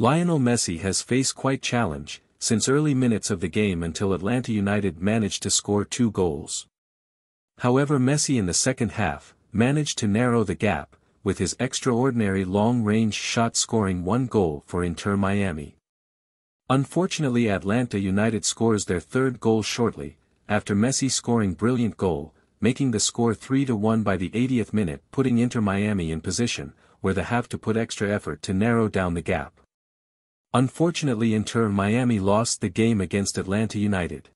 Lionel Messi has faced quite challenge, since early minutes of the game until Atlanta United managed to score two goals. However Messi in the second half, managed to narrow the gap, with his extraordinary long-range shot scoring one goal for Inter Miami. Unfortunately Atlanta United scores their third goal shortly, after Messi scoring brilliant goal, making the score 3-1 by the 80th minute putting Inter Miami in position, where they have to put extra effort to narrow down the gap. Unfortunately Inter Miami lost the game against Atlanta United.